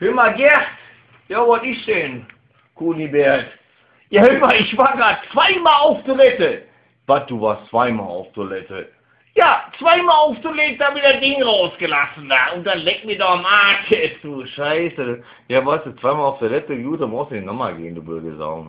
Hör mal, Gerd. Ja, was ist denn, Kunibert? Ja, hör mal, ich war gerade zweimal auf Toilette. Was, du warst zweimal auf Toilette? Ja, zweimal auf Toilette, da wieder Ding rausgelassen da. Und dann leck mir doch am Arsch, du Scheiße. Ja, weißt du, zweimal auf Toilette, gut, dann brauchst du nicht nochmal gehen, du blöde Sau.